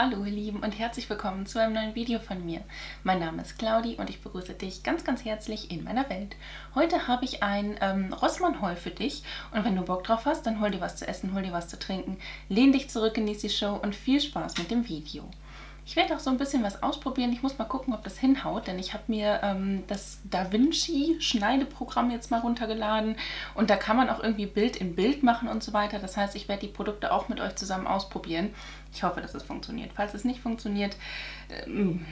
Hallo ihr Lieben und herzlich willkommen zu einem neuen Video von mir. Mein Name ist Claudi und ich begrüße dich ganz ganz herzlich in meiner Welt. Heute habe ich ein ähm, Rossmann-Haul für dich und wenn du Bock drauf hast, dann hol dir was zu essen, hol dir was zu trinken, lehn dich zurück, genieß die Show und viel Spaß mit dem Video. Ich werde auch so ein bisschen was ausprobieren. Ich muss mal gucken, ob das hinhaut, denn ich habe mir ähm, das DaVinci Schneideprogramm jetzt mal runtergeladen und da kann man auch irgendwie Bild in Bild machen und so weiter. Das heißt, ich werde die Produkte auch mit euch zusammen ausprobieren. Ich hoffe, dass es funktioniert. Falls es nicht funktioniert, ähm,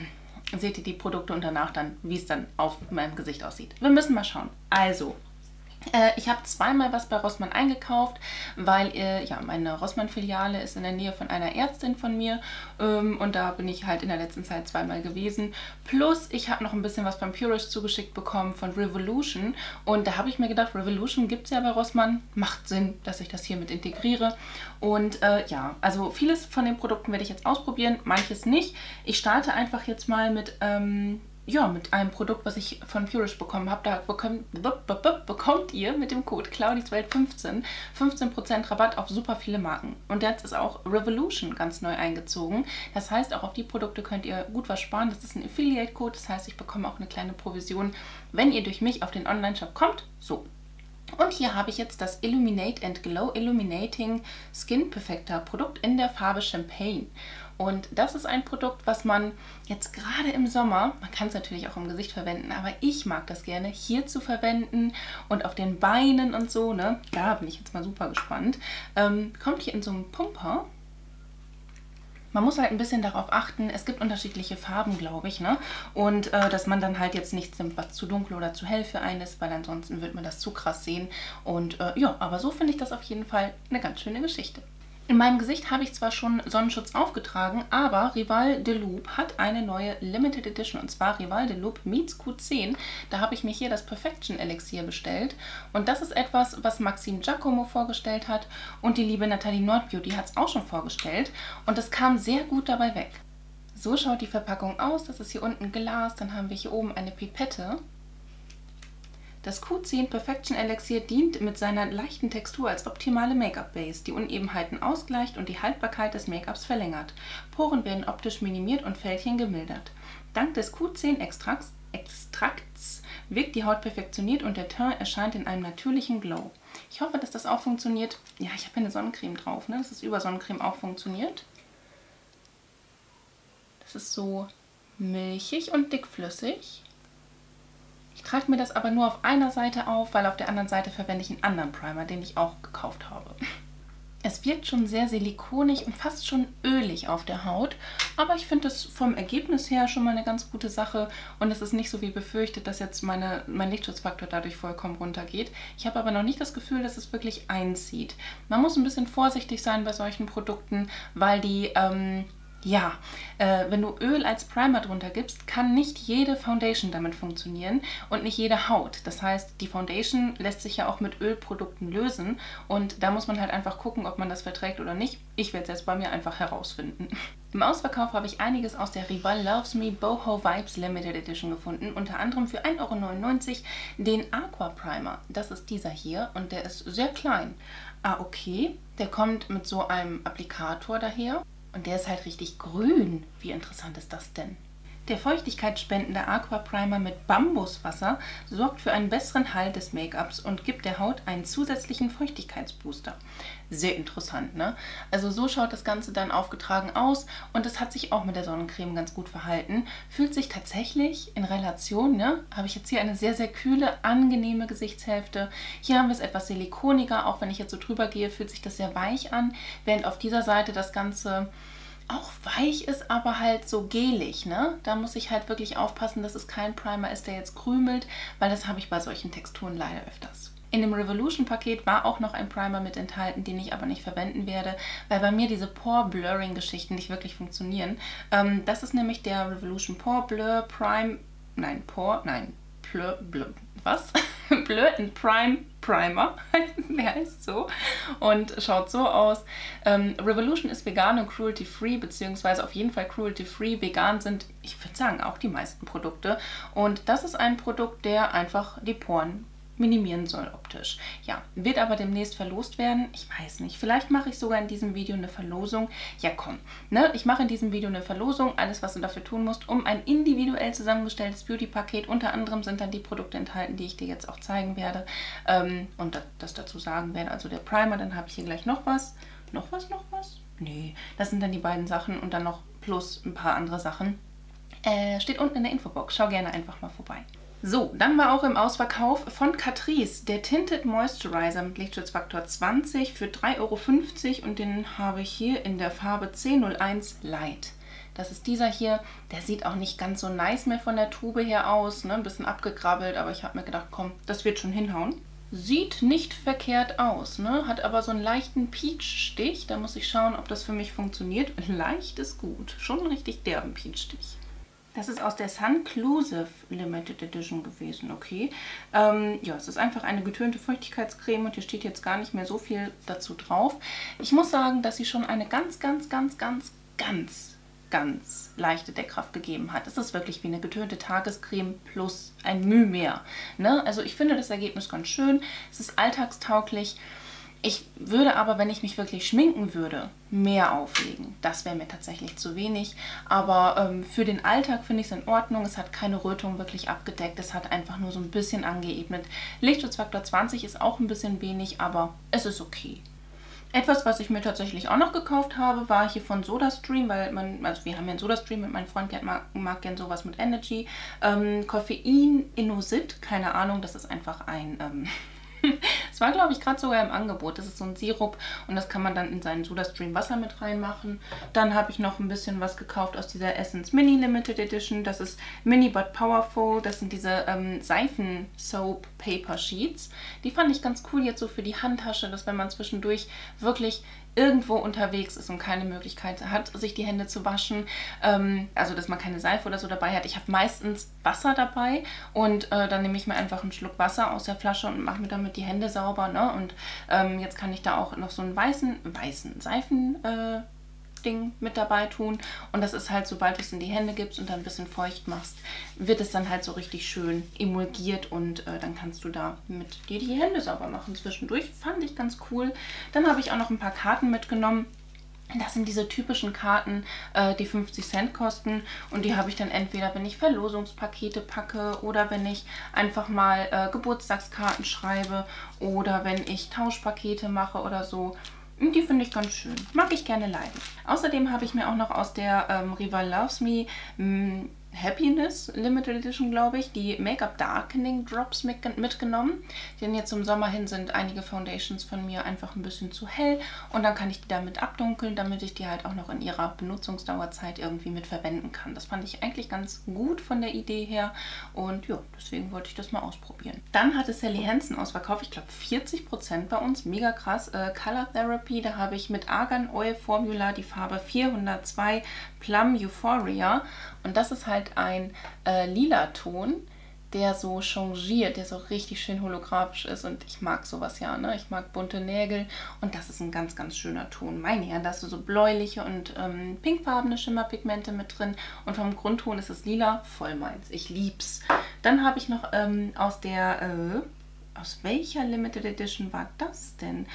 seht ihr die Produkte und danach dann, wie es dann auf meinem Gesicht aussieht. Wir müssen mal schauen. Also, ich habe zweimal was bei Rossmann eingekauft, weil äh, ja, meine Rossmann-Filiale ist in der Nähe von einer Ärztin von mir ähm, und da bin ich halt in der letzten Zeit zweimal gewesen. Plus ich habe noch ein bisschen was beim Purish zugeschickt bekommen von Revolution und da habe ich mir gedacht, Revolution gibt es ja bei Rossmann, macht Sinn, dass ich das hier mit integriere. Und äh, ja, also vieles von den Produkten werde ich jetzt ausprobieren, manches nicht. Ich starte einfach jetzt mal mit... Ähm, ja, mit einem Produkt, was ich von Purish bekommen habe. Da bekommt, bekommt ihr mit dem Code CLAUDIESWELT15 15% Rabatt auf super viele Marken. Und jetzt ist auch Revolution ganz neu eingezogen. Das heißt, auch auf die Produkte könnt ihr gut was sparen. Das ist ein Affiliate-Code. Das heißt, ich bekomme auch eine kleine Provision, wenn ihr durch mich auf den Online-Shop kommt. So, und hier habe ich jetzt das Illuminate and Glow Illuminating Skin Perfector Produkt in der Farbe Champagne. Und das ist ein Produkt, was man jetzt gerade im Sommer, man kann es natürlich auch im Gesicht verwenden, aber ich mag das gerne hier zu verwenden und auf den Beinen und so, ne? Da bin ich jetzt mal super gespannt. Ähm, kommt hier in so einem Pumper. Man muss halt ein bisschen darauf achten, es gibt unterschiedliche Farben, glaube ich, ne? Und äh, dass man dann halt jetzt nichts nimmt, was zu dunkel oder zu hell für einen ist, weil ansonsten wird man das zu krass sehen. Und äh, ja, aber so finde ich das auf jeden Fall eine ganz schöne Geschichte. In meinem Gesicht habe ich zwar schon Sonnenschutz aufgetragen, aber Rival de Loop hat eine neue Limited Edition und zwar Rival de Loop Meets Q10. Da habe ich mir hier das Perfection Elixier bestellt und das ist etwas, was Maxim Giacomo vorgestellt hat und die liebe Nathalie Nordbeauty hat es auch schon vorgestellt und das kam sehr gut dabei weg. So schaut die Verpackung aus. Das ist hier unten Glas, dann haben wir hier oben eine Pipette das Q10 Perfection Elixier dient mit seiner leichten Textur als optimale Make-up-Base, die Unebenheiten ausgleicht und die Haltbarkeit des Make-ups verlängert. Poren werden optisch minimiert und Fältchen gemildert. Dank des Q10-Extrakts Extrakts wirkt die Haut perfektioniert und der Teint erscheint in einem natürlichen Glow. Ich hoffe, dass das auch funktioniert. Ja, ich habe eine Sonnencreme drauf, ne? dass es über Sonnencreme auch funktioniert. Das ist so milchig und dickflüssig. Ich trage mir das aber nur auf einer Seite auf, weil auf der anderen Seite verwende ich einen anderen Primer, den ich auch gekauft habe. Es wirkt schon sehr silikonig und fast schon ölig auf der Haut, aber ich finde es vom Ergebnis her schon mal eine ganz gute Sache und es ist nicht so wie befürchtet, dass jetzt meine, mein Lichtschutzfaktor dadurch vollkommen runtergeht. Ich habe aber noch nicht das Gefühl, dass es wirklich einzieht. Man muss ein bisschen vorsichtig sein bei solchen Produkten, weil die ähm, ja, äh, wenn du Öl als Primer drunter gibst, kann nicht jede Foundation damit funktionieren und nicht jede Haut. Das heißt, die Foundation lässt sich ja auch mit Ölprodukten lösen und da muss man halt einfach gucken, ob man das verträgt oder nicht. Ich werde es jetzt bei mir einfach herausfinden. Im Ausverkauf habe ich einiges aus der Rival Loves Me Boho Vibes Limited Edition gefunden, unter anderem für 1,99 Euro den Aqua Primer. Das ist dieser hier und der ist sehr klein. Ah, okay. Der kommt mit so einem Applikator daher. Und der ist halt richtig grün. Wie interessant ist das denn? Der feuchtigkeitsspendende Aqua Primer mit Bambuswasser sorgt für einen besseren Halt des Make-ups und gibt der Haut einen zusätzlichen Feuchtigkeitsbooster. Sehr interessant, ne? Also so schaut das Ganze dann aufgetragen aus und es hat sich auch mit der Sonnencreme ganz gut verhalten. Fühlt sich tatsächlich in Relation, ne? Habe ich jetzt hier eine sehr, sehr kühle, angenehme Gesichtshälfte. Hier haben wir es etwas silikoniger, auch wenn ich jetzt so drüber gehe, fühlt sich das sehr weich an, während auf dieser Seite das Ganze auch weich ist, aber halt so gelig, ne? Da muss ich halt wirklich aufpassen, dass es kein Primer ist, der jetzt krümelt, weil das habe ich bei solchen Texturen leider öfters. In dem Revolution-Paket war auch noch ein Primer mit enthalten, den ich aber nicht verwenden werde, weil bei mir diese Pore-Blurring-Geschichten nicht wirklich funktionieren. Ähm, das ist nämlich der Revolution Pore Blur Prime... Nein, Pore... Nein, Blur... Blur was? And Prime Primer. Der heißt so. Und schaut so aus. Ähm, Revolution ist vegan und cruelty-free, beziehungsweise auf jeden Fall cruelty-free. Vegan sind, ich würde sagen, auch die meisten Produkte. Und das ist ein Produkt, der einfach die Poren minimieren soll optisch. Ja, wird aber demnächst verlost werden. Ich weiß nicht, vielleicht mache ich sogar in diesem Video eine Verlosung. Ja komm, ne? ich mache in diesem Video eine Verlosung. Alles, was du dafür tun musst, um ein individuell zusammengestelltes Beauty-Paket. Unter anderem sind dann die Produkte enthalten, die ich dir jetzt auch zeigen werde ähm, und das dazu sagen werde. Also der Primer, dann habe ich hier gleich noch was. Noch was, noch was? Nee, das sind dann die beiden Sachen und dann noch plus ein paar andere Sachen. Äh, steht unten in der Infobox. Schau gerne einfach mal vorbei. So, dann war auch im Ausverkauf von Catrice der Tinted Moisturizer mit Lichtschutzfaktor 20 für 3,50 Euro und den habe ich hier in der Farbe C01 Light. Das ist dieser hier, der sieht auch nicht ganz so nice mehr von der Tube her aus, ne? ein bisschen abgekrabbelt, aber ich habe mir gedacht, komm, das wird schon hinhauen. Sieht nicht verkehrt aus, ne? hat aber so einen leichten Peach-Stich, da muss ich schauen, ob das für mich funktioniert. Leicht ist gut, schon einen richtig derben Peach-Stich. Das ist aus der Sunclusive Limited Edition gewesen, okay. Ähm, ja, es ist einfach eine getönte Feuchtigkeitscreme und hier steht jetzt gar nicht mehr so viel dazu drauf. Ich muss sagen, dass sie schon eine ganz, ganz, ganz, ganz, ganz ganz leichte Deckkraft gegeben hat. Es ist wirklich wie eine getönte Tagescreme plus ein Mühe mehr. Ne? Also ich finde das Ergebnis ganz schön. Es ist alltagstauglich. Ich würde aber, wenn ich mich wirklich schminken würde, mehr auflegen. Das wäre mir tatsächlich zu wenig. Aber ähm, für den Alltag finde ich es in Ordnung. Es hat keine Rötung wirklich abgedeckt. Es hat einfach nur so ein bisschen angeebnet. Lichtschutzfaktor 20 ist auch ein bisschen wenig, aber es ist okay. Etwas, was ich mir tatsächlich auch noch gekauft habe, war hier von SodaStream, weil man, also wir haben ja einen SodaStream mit meinem Freund, mag, mag gern sowas mit Energy. Ähm, Koffein Inosit, keine Ahnung, das ist einfach ein ähm, Es war, glaube ich, gerade sogar im Angebot. Das ist so ein Sirup und das kann man dann in seinen SodaStream Wasser mit reinmachen. Dann habe ich noch ein bisschen was gekauft aus dieser Essence Mini Limited Edition. Das ist Mini But Powerful. Das sind diese ähm, Seifen-Soap Paper Sheets. Die fand ich ganz cool jetzt so für die Handtasche, dass wenn man zwischendurch wirklich irgendwo unterwegs ist und keine Möglichkeit hat, sich die Hände zu waschen, ähm, also dass man keine Seife oder so dabei hat. Ich habe meistens Wasser dabei und äh, dann nehme ich mir einfach einen Schluck Wasser aus der Flasche und mache mir damit die Hände sauber. Ne? Und ähm, jetzt kann ich da auch noch so einen weißen, weißen Seifen... Äh, Ding mit dabei tun. Und das ist halt, sobald du es in die Hände gibst und dann ein bisschen feucht machst, wird es dann halt so richtig schön emulgiert und äh, dann kannst du da mit dir die Hände sauber machen zwischendurch. Fand ich ganz cool. Dann habe ich auch noch ein paar Karten mitgenommen. Das sind diese typischen Karten, äh, die 50 Cent kosten und die habe ich dann entweder, wenn ich Verlosungspakete packe oder wenn ich einfach mal äh, Geburtstagskarten schreibe oder wenn ich Tauschpakete mache oder so. Die finde ich ganz schön. Mag ich gerne leiden. Außerdem habe ich mir auch noch aus der ähm, Rival Loves Me hm, Happiness Limited Edition, glaube ich, die Make-up Darkening Drops mit, mitgenommen. Denn jetzt zum Sommer hin sind einige Foundations von mir einfach ein bisschen zu hell und dann kann ich die damit abdunkeln, damit ich die halt auch noch in ihrer Benutzungsdauerzeit irgendwie mit verwenden kann. Das fand ich eigentlich ganz gut von der Idee her und ja, deswegen wollte ich das mal ausprobieren. Dann hatte Sally Hansen ausverkauft, ich glaube 40% bei uns, mega krass. Äh, Color Therapy, da habe ich mit Argan Oil Formula die Farbe 402 Plum Euphoria und das ist halt ein äh, lila Ton, der so changiert, der so richtig schön holographisch ist und ich mag sowas ja, ne? Ich mag bunte Nägel und das ist ein ganz, ganz schöner Ton. Meine Herren, da hast du so bläuliche und ähm, pinkfarbene Schimmerpigmente mit drin und vom Grundton ist es lila, voll meins. Ich lieb's. Dann habe ich noch ähm, aus der, äh, aus welcher Limited Edition war das denn?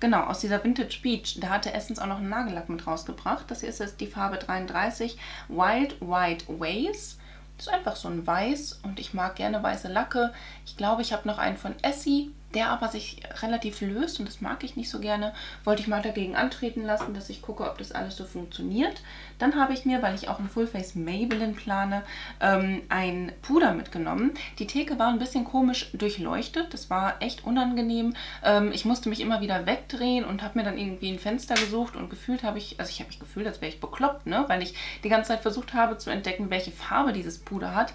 Genau, aus dieser Vintage Beach. Da hatte Essence auch noch einen Nagellack mit rausgebracht. Das hier ist jetzt die Farbe 33 Wild White Ways. Das ist einfach so ein Weiß und ich mag gerne weiße Lacke. Ich glaube, ich habe noch einen von Essie der aber sich relativ löst und das mag ich nicht so gerne, wollte ich mal dagegen antreten lassen, dass ich gucke, ob das alles so funktioniert. Dann habe ich mir, weil ich auch ein Fullface Maybelline plane, ähm, ein Puder mitgenommen. Die Theke war ein bisschen komisch durchleuchtet, das war echt unangenehm. Ähm, ich musste mich immer wieder wegdrehen und habe mir dann irgendwie ein Fenster gesucht und gefühlt habe ich, also ich habe mich gefühlt, als wäre ich bekloppt, ne? weil ich die ganze Zeit versucht habe zu entdecken, welche Farbe dieses Puder hat.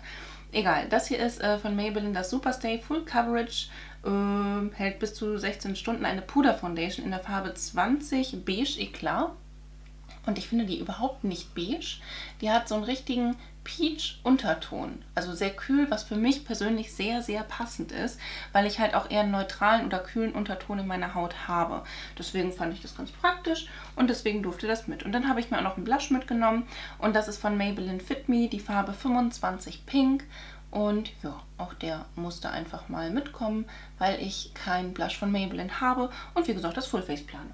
Egal, das hier ist äh, von Maybelline das Superstay Full Coverage äh, hält bis zu 16 Stunden eine Puder Foundation in der Farbe 20 Beige Eclat. Und ich finde die überhaupt nicht beige. Die hat so einen richtigen Peach-Unterton. Also sehr kühl, was für mich persönlich sehr, sehr passend ist, weil ich halt auch eher einen neutralen oder kühlen Unterton in meiner Haut habe. Deswegen fand ich das ganz praktisch und deswegen durfte das mit. Und dann habe ich mir auch noch einen Blush mitgenommen und das ist von Maybelline Fit Me, die Farbe 25 Pink. Und ja, auch der musste einfach mal mitkommen, weil ich keinen Blush von Maybelline habe und wie gesagt das Fullface plane.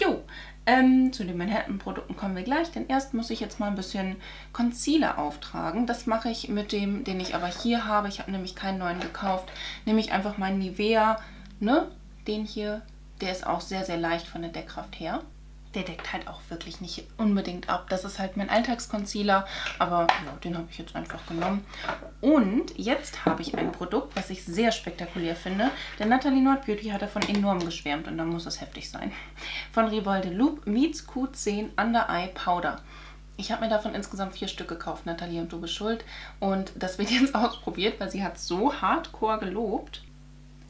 Jo, ähm, zu den Manhattan-Produkten kommen wir gleich, denn erst muss ich jetzt mal ein bisschen Concealer auftragen. Das mache ich mit dem, den ich aber hier habe. Ich habe nämlich keinen neuen gekauft. Nehme ich einfach meinen Nivea, ne, den hier. Der ist auch sehr, sehr leicht von der Deckkraft her der deckt halt auch wirklich nicht unbedingt ab. Das ist halt mein Alltagsconcealer, aber ja, den habe ich jetzt einfach genommen. Und jetzt habe ich ein Produkt, was ich sehr spektakulär finde. Der Natalie Nord Beauty hat davon enorm geschwärmt und da muss es heftig sein. Von Rivalde Loop Meets Q10 Under Eye Powder. Ich habe mir davon insgesamt vier Stück gekauft, Nathalie, und du bist schuld. Und das wird jetzt ausprobiert, weil sie hat so hardcore gelobt.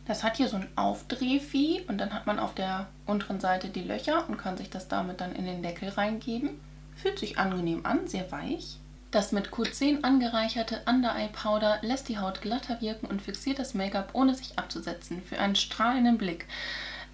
Das hat hier so ein Aufdrehvieh und dann hat man auf der unteren Seite die Löcher und kann sich das damit dann in den Deckel reingeben. Fühlt sich angenehm an, sehr weich. Das mit Q10 angereicherte Under Eye Powder lässt die Haut glatter wirken und fixiert das Make-up ohne sich abzusetzen für einen strahlenden Blick.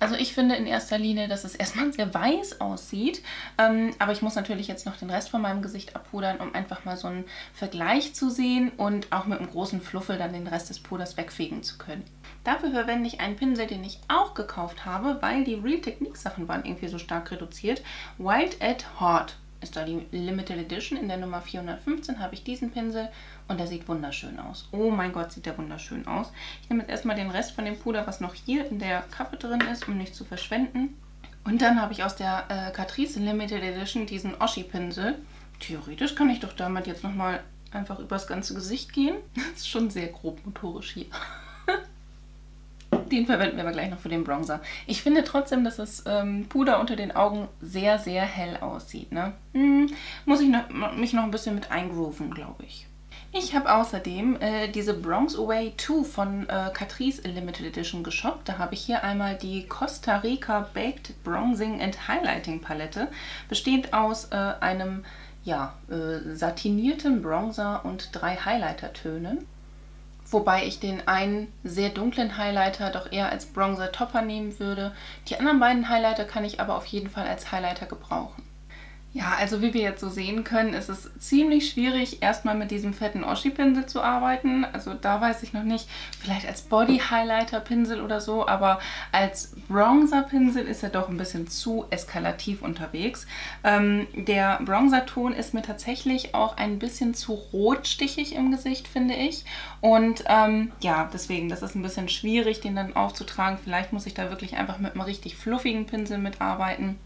Also ich finde in erster Linie, dass es erstmal sehr weiß aussieht, ähm, aber ich muss natürlich jetzt noch den Rest von meinem Gesicht abpudern, um einfach mal so einen Vergleich zu sehen und auch mit einem großen Fluffel dann den Rest des Puders wegfegen zu können. Dafür verwende ich einen Pinsel, den ich auch gekauft habe, weil die Real Technique Sachen waren irgendwie so stark reduziert. Wild at Heart ist da die Limited Edition. In der Nummer 415 habe ich diesen Pinsel und der sieht wunderschön aus. Oh mein Gott, sieht der wunderschön aus. Ich nehme jetzt erstmal den Rest von dem Puder, was noch hier in der Kappe drin ist, um nicht zu verschwenden. Und dann habe ich aus der äh, Catrice Limited Edition diesen Oschi-Pinsel. Theoretisch kann ich doch damit jetzt nochmal einfach übers ganze Gesicht gehen. Das ist schon sehr grob motorisch hier. Den verwenden wir aber gleich noch für den Bronzer. Ich finde trotzdem, dass das ähm, Puder unter den Augen sehr, sehr hell aussieht. Ne? Hm, muss ich noch, mich noch ein bisschen mit eingrooven, glaube ich. Ich habe außerdem äh, diese Bronze Away 2 von äh, Catrice Limited Edition geshoppt. Da habe ich hier einmal die Costa Rica Baked Bronzing and Highlighting Palette, bestehend aus äh, einem ja, äh, satinierten Bronzer und drei Highlighter-Tönen. Wobei ich den einen sehr dunklen Highlighter doch eher als Bronzer Topper nehmen würde. Die anderen beiden Highlighter kann ich aber auf jeden Fall als Highlighter gebrauchen. Ja, also wie wir jetzt so sehen können, ist es ziemlich schwierig, erstmal mit diesem fetten Oschi-Pinsel zu arbeiten. Also da weiß ich noch nicht, vielleicht als Body-Highlighter-Pinsel oder so, aber als Bronzer-Pinsel ist er doch ein bisschen zu eskalativ unterwegs. Ähm, der Bronzer-Ton ist mir tatsächlich auch ein bisschen zu rotstichig im Gesicht, finde ich. Und ähm, ja, deswegen, das ist ein bisschen schwierig, den dann aufzutragen. Vielleicht muss ich da wirklich einfach mit einem richtig fluffigen Pinsel mitarbeiten.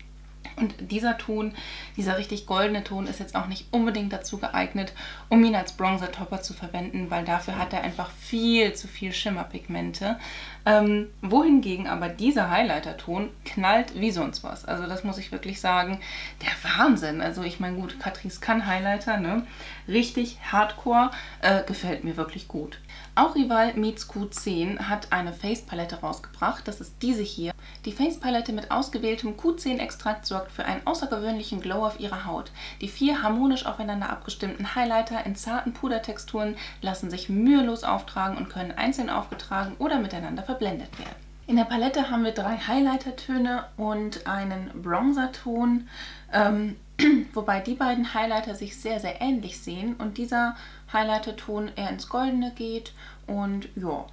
Und dieser Ton, dieser richtig goldene Ton, ist jetzt auch nicht unbedingt dazu geeignet, um ihn als Bronzer-Topper zu verwenden, weil dafür hat er einfach viel zu viel Schimmerpigmente. Ähm, wohingegen aber dieser Highlighter-Ton knallt wie sonst was. Also das muss ich wirklich sagen, der Wahnsinn. Also ich meine, gut, Catrice kann Highlighter, ne? Richtig hardcore, äh, gefällt mir wirklich gut. Auch Rival Meets Q10 hat eine Face-Palette rausgebracht. Das ist diese hier. Die Face-Palette mit ausgewähltem Q10-Extrakt sorgt für einen außergewöhnlichen Glow auf ihrer Haut. Die vier harmonisch aufeinander abgestimmten Highlighter in zarten Pudertexturen lassen sich mühelos auftragen und können einzeln aufgetragen oder miteinander verblendet werden. In der Palette haben wir drei Highlighter-Töne und einen Bronzer-Ton. Ähm, wobei die beiden Highlighter sich sehr, sehr ähnlich sehen und dieser Highlighter-Ton eher ins Goldene geht. Und ja,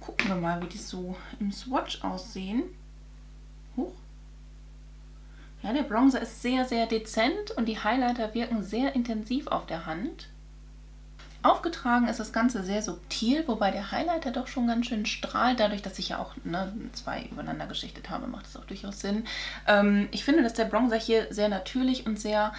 gucken wir mal, wie die so im Swatch aussehen. Huch. Ja, der Bronzer ist sehr, sehr dezent und die Highlighter wirken sehr intensiv auf der Hand. Aufgetragen ist das Ganze sehr subtil, wobei der Highlighter doch schon ganz schön strahlt. Dadurch, dass ich ja auch ne, zwei übereinander geschichtet habe, macht das auch durchaus Sinn. Ähm, ich finde, dass der Bronzer hier sehr natürlich und sehr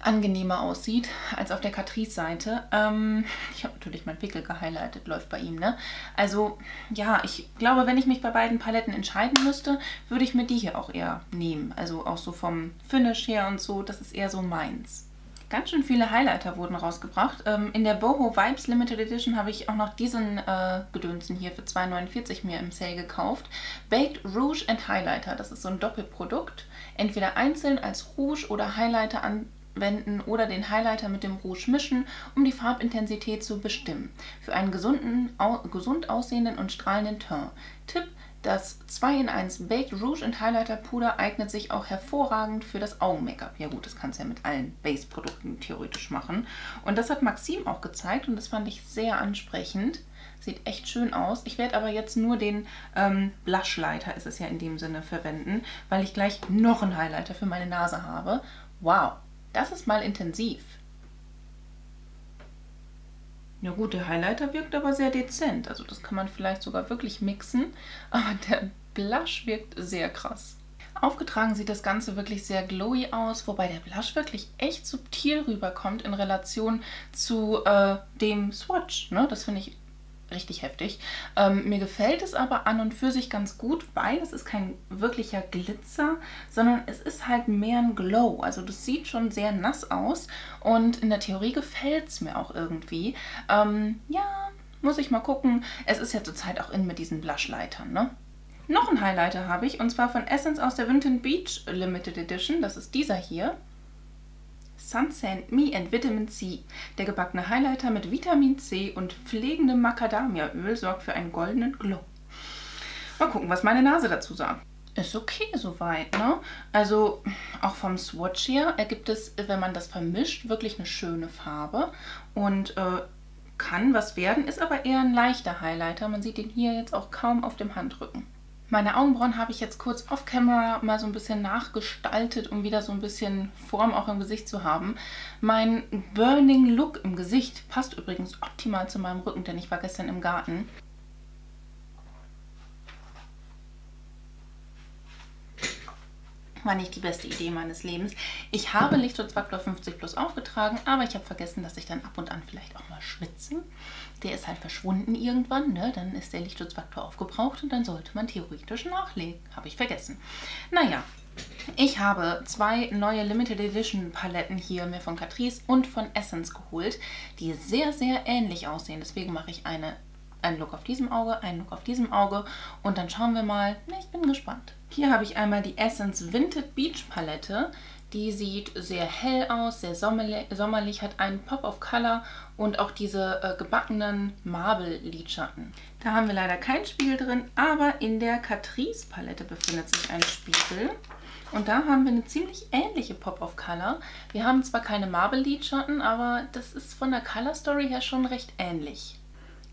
angenehmer aussieht als auf der Catrice-Seite. Ähm, ich habe natürlich meinen Pickel gehighlightet, läuft bei ihm, ne? Also, ja, ich glaube, wenn ich mich bei beiden Paletten entscheiden müsste, würde ich mir die hier auch eher nehmen. Also auch so vom Finish her und so, das ist eher so meins. Ganz schön viele Highlighter wurden rausgebracht. Ähm, in der Boho Vibes Limited Edition habe ich auch noch diesen äh, Gedönsen hier für 2,49 mir im Sale gekauft. Baked Rouge and Highlighter. Das ist so ein Doppelprodukt. Entweder einzeln als Rouge oder Highlighter anwenden oder den Highlighter mit dem Rouge mischen, um die Farbintensität zu bestimmen. Für einen gesunden, au gesund aussehenden und strahlenden Teint. Tipp, Das 2 in 1 Baked Rouge and Highlighter Puder eignet sich auch hervorragend für das Augen-Make-up. Ja gut, das kannst du ja mit allen Base-Produkten theoretisch machen. Und das hat Maxim auch gezeigt und das fand ich sehr ansprechend. Sieht echt schön aus. Ich werde aber jetzt nur den ähm, Blushlighter, ist es ja in dem Sinne, verwenden, weil ich gleich noch einen Highlighter für meine Nase habe. Wow, das ist mal intensiv. Ja gut, der Highlighter wirkt aber sehr dezent. Also das kann man vielleicht sogar wirklich mixen. Aber der Blush wirkt sehr krass. Aufgetragen sieht das Ganze wirklich sehr glowy aus, wobei der Blush wirklich echt subtil rüberkommt in Relation zu äh, dem Swatch. Ne? Das finde ich richtig heftig. Ähm, mir gefällt es aber an und für sich ganz gut, weil es ist kein wirklicher Glitzer, sondern es ist halt mehr ein Glow. Also das sieht schon sehr nass aus und in der Theorie gefällt es mir auch irgendwie. Ähm, ja, muss ich mal gucken. Es ist ja zurzeit auch in mit diesen Blushleitern, ne? Noch einen Highlighter habe ich und zwar von Essence aus der Winton Beach Limited Edition. Das ist dieser hier. Sunsand Me and Vitamin C. Der gebackene Highlighter mit Vitamin C und pflegendem Macadamiaöl sorgt für einen goldenen Glow. Mal gucken, was meine Nase dazu sagt. Ist okay soweit, ne? Also auch vom Swatch her ergibt es, wenn man das vermischt, wirklich eine schöne Farbe und äh, kann was werden, ist aber eher ein leichter Highlighter. Man sieht ihn hier jetzt auch kaum auf dem Handrücken. Meine Augenbrauen habe ich jetzt kurz off-camera mal so ein bisschen nachgestaltet, um wieder so ein bisschen Form auch im Gesicht zu haben. Mein Burning Look im Gesicht passt übrigens optimal zu meinem Rücken, denn ich war gestern im Garten. War nicht die beste Idee meines Lebens. Ich habe Lichtschutzfaktor 50 Plus aufgetragen, aber ich habe vergessen, dass ich dann ab und an vielleicht auch mal schwitze. Der ist halt verschwunden irgendwann, ne? dann ist der Lichtschutzfaktor aufgebraucht und dann sollte man theoretisch nachlegen. Habe ich vergessen. Naja, ich habe zwei neue Limited Edition Paletten hier mir von Catrice und von Essence geholt, die sehr, sehr ähnlich aussehen. Deswegen mache ich eine ein Look auf diesem Auge, ein Look auf diesem Auge und dann schauen wir mal. Ich bin gespannt. Hier habe ich einmal die Essence Vinted Beach Palette. Die sieht sehr hell aus, sehr sommerlich, hat einen Pop of Color und auch diese äh, gebackenen Marble-Lidschatten. Da haben wir leider keinen Spiegel drin, aber in der Catrice Palette befindet sich ein Spiegel. Und da haben wir eine ziemlich ähnliche Pop of Color. Wir haben zwar keine Marble-Lidschatten, aber das ist von der Color Story her schon recht ähnlich.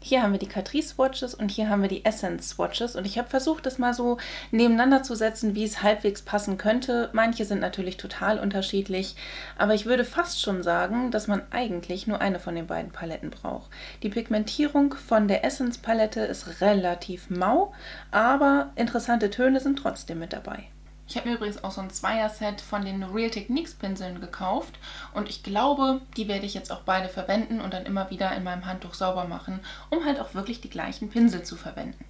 Hier haben wir die Catrice Swatches und hier haben wir die Essence Swatches und ich habe versucht, das mal so nebeneinander zu setzen, wie es halbwegs passen könnte. Manche sind natürlich total unterschiedlich, aber ich würde fast schon sagen, dass man eigentlich nur eine von den beiden Paletten braucht. Die Pigmentierung von der Essence Palette ist relativ mau, aber interessante Töne sind trotzdem mit dabei. Ich habe mir übrigens auch so ein Zweier-Set von den Real Techniques Pinseln gekauft und ich glaube, die werde ich jetzt auch beide verwenden und dann immer wieder in meinem Handtuch sauber machen, um halt auch wirklich die gleichen Pinsel zu verwenden.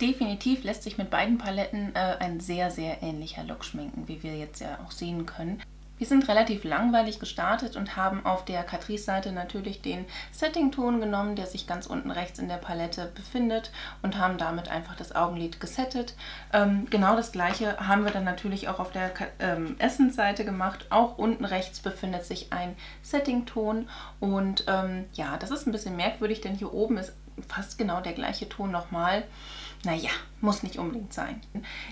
Definitiv lässt sich mit beiden Paletten äh, ein sehr, sehr ähnlicher Look schminken, wie wir jetzt ja auch sehen können. Wir sind relativ langweilig gestartet und haben auf der Catrice-Seite natürlich den Setting-Ton genommen, der sich ganz unten rechts in der Palette befindet und haben damit einfach das Augenlid gesettet. Ähm, genau das gleiche haben wir dann natürlich auch auf der ähm, Essence-Seite gemacht. Auch unten rechts befindet sich ein Setting-Ton und ähm, ja, das ist ein bisschen merkwürdig, denn hier oben ist fast genau der gleiche Ton nochmal. Naja, muss nicht unbedingt sein.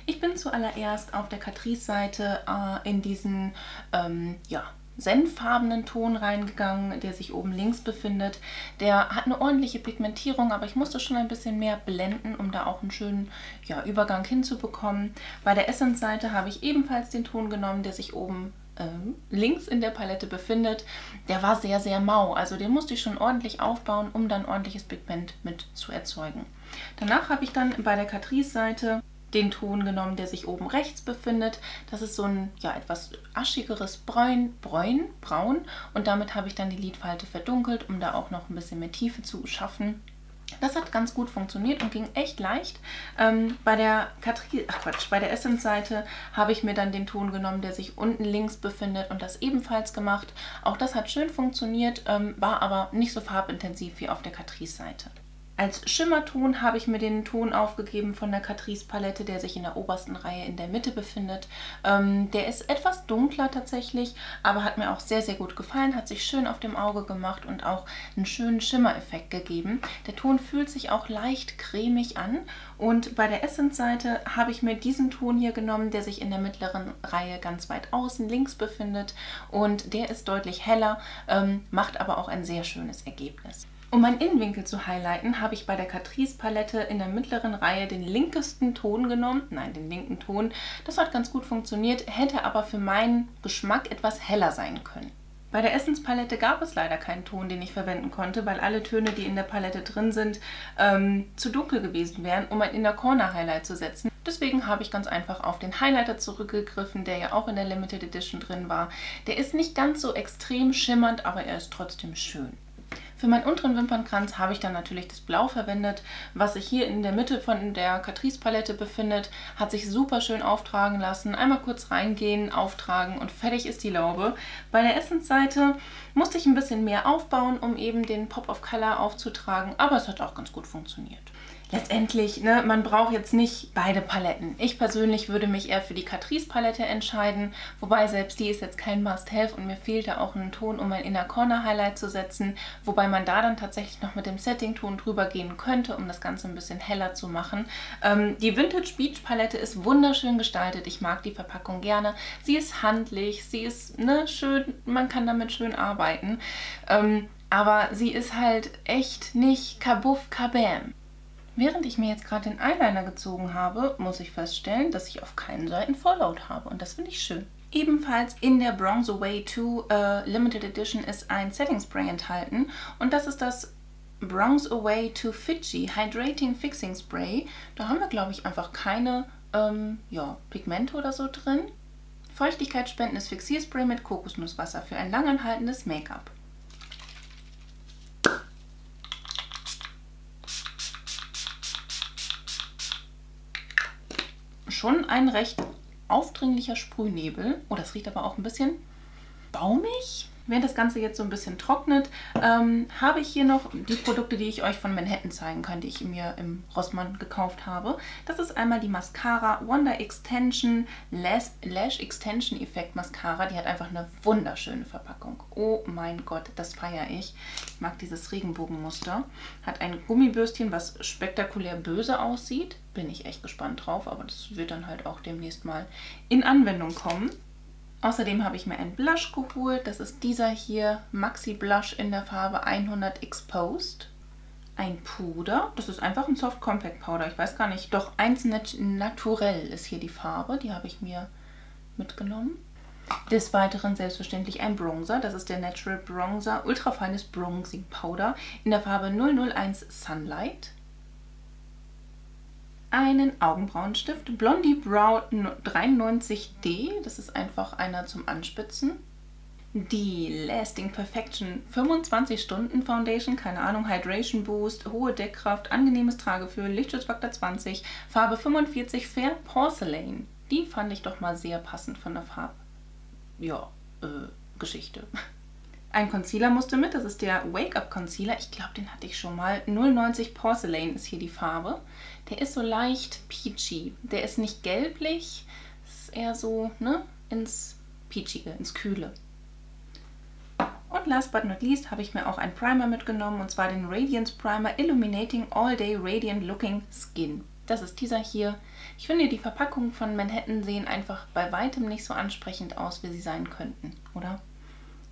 Ich bin zuallererst auf der Catrice-Seite äh, in diesen, ähm, ja, senffarbenen Ton reingegangen, der sich oben links befindet. Der hat eine ordentliche Pigmentierung, aber ich musste schon ein bisschen mehr blenden, um da auch einen schönen ja, Übergang hinzubekommen. Bei der Essence-Seite habe ich ebenfalls den Ton genommen, der sich oben ähm, links in der Palette befindet. Der war sehr, sehr mau, also den musste ich schon ordentlich aufbauen, um dann ordentliches Pigment mit zu erzeugen. Danach habe ich dann bei der Catrice-Seite den Ton genommen, der sich oben rechts befindet. Das ist so ein ja, etwas aschigeres Bräun, Bräun, Braun und damit habe ich dann die Lidfalte verdunkelt, um da auch noch ein bisschen mehr Tiefe zu schaffen. Das hat ganz gut funktioniert und ging echt leicht. Ähm, bei der Katri ach Quatsch, bei der Essence-Seite habe ich mir dann den Ton genommen, der sich unten links befindet und das ebenfalls gemacht. Auch das hat schön funktioniert, ähm, war aber nicht so farbintensiv wie auf der Catrice-Seite. Als Schimmerton habe ich mir den Ton aufgegeben von der Catrice Palette, der sich in der obersten Reihe in der Mitte befindet. Ähm, der ist etwas dunkler tatsächlich, aber hat mir auch sehr, sehr gut gefallen, hat sich schön auf dem Auge gemacht und auch einen schönen Schimmereffekt gegeben. Der Ton fühlt sich auch leicht cremig an und bei der Essence-Seite habe ich mir diesen Ton hier genommen, der sich in der mittleren Reihe ganz weit außen links befindet und der ist deutlich heller, ähm, macht aber auch ein sehr schönes Ergebnis. Um meinen Innenwinkel zu highlighten, habe ich bei der Catrice Palette in der mittleren Reihe den linkesten Ton genommen. Nein, den linken Ton. Das hat ganz gut funktioniert, hätte aber für meinen Geschmack etwas heller sein können. Bei der Essence-Palette gab es leider keinen Ton, den ich verwenden konnte, weil alle Töne, die in der Palette drin sind, ähm, zu dunkel gewesen wären, um ein Inner Corner Highlight zu setzen. Deswegen habe ich ganz einfach auf den Highlighter zurückgegriffen, der ja auch in der Limited Edition drin war. Der ist nicht ganz so extrem schimmernd, aber er ist trotzdem schön. Für meinen unteren Wimpernkranz habe ich dann natürlich das Blau verwendet, was sich hier in der Mitte von der Catrice Palette befindet. Hat sich super schön auftragen lassen. Einmal kurz reingehen, auftragen und fertig ist die Laube. Bei der Essence-Seite musste ich ein bisschen mehr aufbauen, um eben den Pop of Color aufzutragen, aber es hat auch ganz gut funktioniert letztendlich, ne, man braucht jetzt nicht beide Paletten. Ich persönlich würde mich eher für die Catrice Palette entscheiden, wobei selbst die ist jetzt kein Must-Have und mir fehlte auch ein Ton, um ein Inner Corner Highlight zu setzen, wobei man da dann tatsächlich noch mit dem Setting-Ton drüber gehen könnte, um das Ganze ein bisschen heller zu machen. Ähm, die Vintage Beach Palette ist wunderschön gestaltet, ich mag die Verpackung gerne. Sie ist handlich, sie ist ne, schön, man kann damit schön arbeiten. Ähm, aber sie ist halt echt nicht kabuff kabam. Während ich mir jetzt gerade den Eyeliner gezogen habe, muss ich feststellen, dass ich auf keinen Seiten Fallout habe und das finde ich schön. Ebenfalls in der Bronze Away 2 äh, Limited Edition ist ein Setting Spray enthalten und das ist das Bronze Away 2 Fiji Hydrating Fixing Spray. Da haben wir, glaube ich, einfach keine ähm, ja, Pigmente oder so drin. Feuchtigkeitsspendendes Fixierspray mit Kokosnusswasser für ein langanhaltendes Make-up. schon ein recht aufdringlicher Sprühnebel. Oh, das riecht aber auch ein bisschen baumig. Während das Ganze jetzt so ein bisschen trocknet, ähm, habe ich hier noch die Produkte, die ich euch von Manhattan zeigen kann, die ich mir im Rossmann gekauft habe. Das ist einmal die Mascara Wonder Extension Lash, Lash Extension Effekt Mascara. Die hat einfach eine wunderschöne Verpackung. Oh mein Gott, das feiere ich. Ich mag dieses Regenbogenmuster. Hat ein Gummibürstchen, was spektakulär böse aussieht. Bin ich echt gespannt drauf, aber das wird dann halt auch demnächst mal in Anwendung kommen. Außerdem habe ich mir einen Blush geholt. Das ist dieser hier, Maxi Blush in der Farbe 100 Exposed. Ein Puder. Das ist einfach ein Soft Compact Powder. Ich weiß gar nicht. Doch 1 Nat Naturell ist hier die Farbe. Die habe ich mir mitgenommen. Des Weiteren selbstverständlich ein Bronzer. Das ist der Natural Bronzer Ultrafeines Bronzing Powder in der Farbe 001 Sunlight einen Augenbrauenstift, Blondie Brow 93D, das ist einfach einer zum Anspitzen. Die Lasting Perfection 25 Stunden Foundation, keine Ahnung, Hydration Boost, hohe Deckkraft, angenehmes Tragefühl, Lichtschutzfaktor 20, Farbe 45 Fair Porcelain. Die fand ich doch mal sehr passend von der Farbe. Ja, äh, Geschichte. Ein Concealer musste mit, das ist der Wake Up Concealer. Ich glaube, den hatte ich schon mal. 090 Porcelain ist hier die Farbe. Der ist so leicht peachy. Der ist nicht gelblich, ist eher so ne, ins Peachige, ins Kühle. Und last but not least habe ich mir auch einen Primer mitgenommen und zwar den Radiance Primer Illuminating All Day Radiant Looking Skin. Das ist dieser hier. Ich finde, die Verpackungen von Manhattan sehen einfach bei weitem nicht so ansprechend aus, wie sie sein könnten, oder?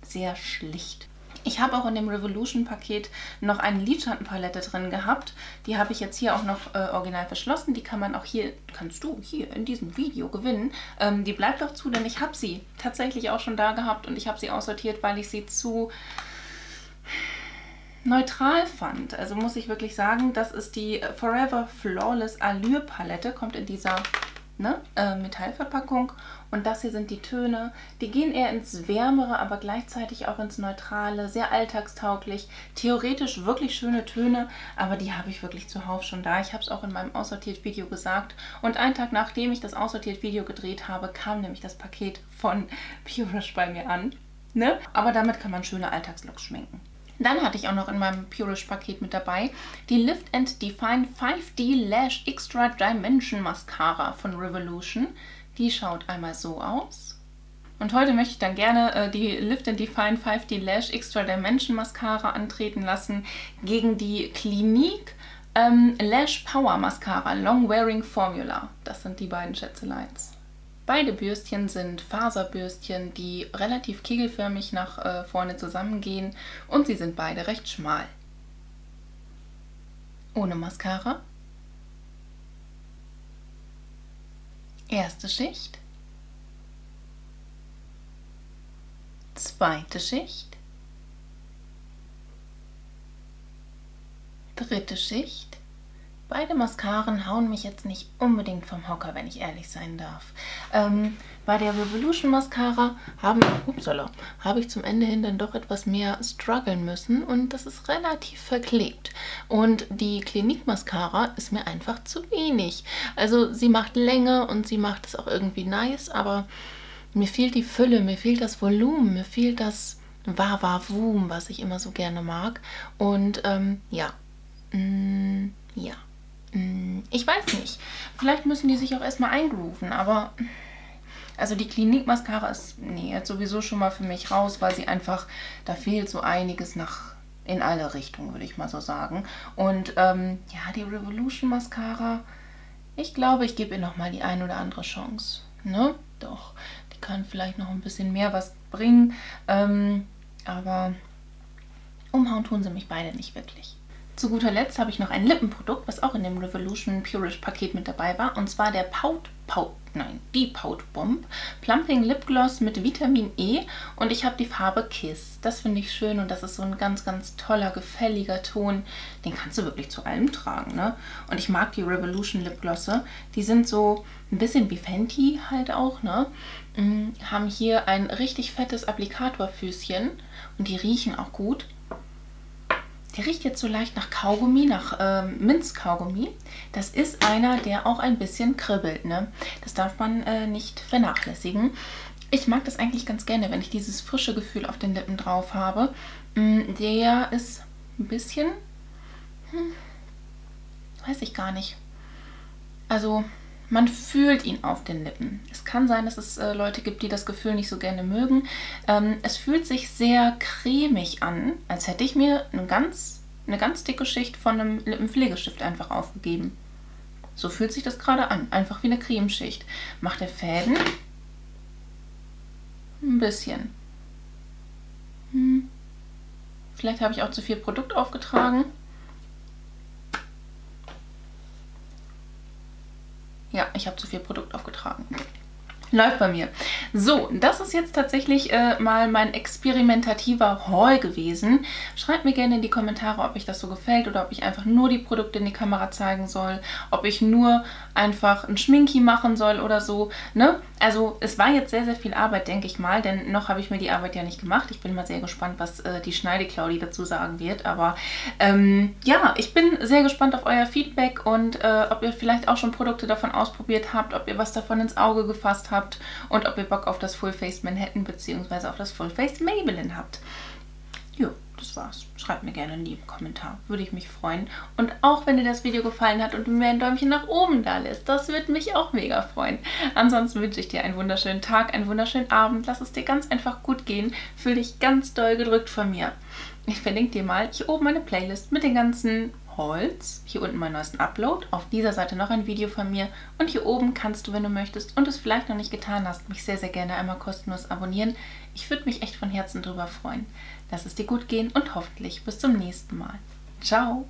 Sehr schlicht. Ich habe auch in dem Revolution-Paket noch eine Lidschattenpalette drin gehabt. Die habe ich jetzt hier auch noch äh, original verschlossen. Die kann man auch hier, kannst du hier in diesem Video gewinnen. Ähm, die bleibt auch zu, denn ich habe sie tatsächlich auch schon da gehabt und ich habe sie aussortiert, weil ich sie zu neutral fand. Also muss ich wirklich sagen, das ist die Forever Flawless Allure Palette, kommt in dieser ne, äh, Metallverpackung. Und das hier sind die Töne. Die gehen eher ins Wärmere, aber gleichzeitig auch ins Neutrale. Sehr alltagstauglich. Theoretisch wirklich schöne Töne, aber die habe ich wirklich zuhauf schon da. Ich habe es auch in meinem Aussortiert-Video gesagt. Und einen Tag nachdem ich das Aussortiert-Video gedreht habe, kam nämlich das Paket von Puresh bei mir an. Ne? Aber damit kann man schöne Alltagslooks schminken. Dann hatte ich auch noch in meinem Purish-Paket mit dabei die Lift and Define 5D Lash Extra Dimension Mascara von Revolution. Die schaut einmal so aus. Und heute möchte ich dann gerne äh, die Lift and Define 5D Lash Extra Dimension Mascara antreten lassen gegen die Clinique ähm, Lash Power Mascara Long Wearing Formula. Das sind die beiden Schätzeleins. Beide Bürstchen sind Faserbürstchen, die relativ kegelförmig nach äh, vorne zusammengehen und sie sind beide recht schmal. Ohne Mascara. Erste Schicht. Zweite Schicht. Dritte Schicht. Beide Mascaren hauen mich jetzt nicht unbedingt vom Hocker, wenn ich ehrlich sein darf. Ähm, bei der Revolution Mascara haben, upsala, habe ich zum Ende hin dann doch etwas mehr strugglen müssen und das ist relativ verklebt. Und die Clinique Mascara ist mir einfach zu wenig. Also sie macht Länge und sie macht es auch irgendwie nice, aber mir fehlt die Fülle, mir fehlt das Volumen, mir fehlt das Wah-Wah-Wum, was ich immer so gerne mag. Und ähm, ja, mm, ja. Mm, ich weiß nicht. Vielleicht müssen die sich auch erstmal eingrooven, aber... Also die Klinik-Mascara ist nee, jetzt sowieso schon mal für mich raus, weil sie einfach, da fehlt so einiges nach in alle Richtungen, würde ich mal so sagen. Und ähm, ja, die Revolution Mascara, ich glaube, ich gebe ihr nochmal die ein oder andere Chance. Ne? Doch, die kann vielleicht noch ein bisschen mehr was bringen. Ähm, aber umhauen tun sie mich beide nicht wirklich. Zu guter Letzt habe ich noch ein Lippenprodukt, was auch in dem Revolution Purish Paket mit dabei war. Und zwar der Pout, Pout, nein, die Pout Bomb Plumping Lip Gloss mit Vitamin E. Und ich habe die Farbe Kiss. Das finde ich schön und das ist so ein ganz, ganz toller, gefälliger Ton. Den kannst du wirklich zu allem tragen, ne? Und ich mag die Revolution Lip Glosse. Die sind so ein bisschen wie Fenty halt auch, ne? Mm, haben hier ein richtig fettes Applikatorfüßchen und die riechen auch gut. Der riecht jetzt so leicht nach Kaugummi, nach ähm, Minzkaugummi. Das ist einer, der auch ein bisschen kribbelt. Ne? Das darf man äh, nicht vernachlässigen. Ich mag das eigentlich ganz gerne, wenn ich dieses frische Gefühl auf den Lippen drauf habe. Mm, der ist ein bisschen... Hm, weiß ich gar nicht. Also man fühlt ihn auf den Lippen. Es kann sein, dass es äh, Leute gibt, die das Gefühl nicht so gerne mögen. Ähm, es fühlt sich sehr cremig an, als hätte ich mir eine ganz, eine ganz dicke Schicht von einem Lippenpflegestift einfach aufgegeben. So fühlt sich das gerade an. Einfach wie eine Cremeschicht. Macht der Fäden? Ein bisschen. Hm. Vielleicht habe ich auch zu viel Produkt aufgetragen. Ja, ich habe zu viel Produkt aufgetragen. Läuft bei mir. So, das ist jetzt tatsächlich äh, mal mein experimentativer Haul gewesen. Schreibt mir gerne in die Kommentare, ob euch das so gefällt oder ob ich einfach nur die Produkte in die Kamera zeigen soll, ob ich nur einfach ein Schminki machen soll oder so. Ne? Also es war jetzt sehr, sehr viel Arbeit, denke ich mal, denn noch habe ich mir die Arbeit ja nicht gemacht. Ich bin mal sehr gespannt, was äh, die Schneide-Claudi dazu sagen wird. Aber ähm, ja, ich bin sehr gespannt auf euer Feedback und äh, ob ihr vielleicht auch schon Produkte davon ausprobiert habt, ob ihr was davon ins Auge gefasst habt habt und ob ihr Bock auf das Full Face Manhattan bzw. auf das Full Face Maybelline habt. Jo, das war's. Schreibt mir gerne in die Kommentar. Würde ich mich freuen. Und auch wenn dir das Video gefallen hat und du mir ein Däumchen nach oben da lässt, das würde mich auch mega freuen. Ansonsten wünsche ich dir einen wunderschönen Tag, einen wunderschönen Abend. Lass es dir ganz einfach gut gehen. Fühl dich ganz doll gedrückt von mir. Ich verlinke dir mal hier oben meine Playlist mit den ganzen Holz. Hier unten meinen neuesten Upload. Auf dieser Seite noch ein Video von mir. Und hier oben kannst du, wenn du möchtest und es vielleicht noch nicht getan hast, mich sehr, sehr gerne einmal kostenlos abonnieren. Ich würde mich echt von Herzen drüber freuen. Lass es dir gut gehen und hoffentlich bis zum nächsten Mal. Ciao!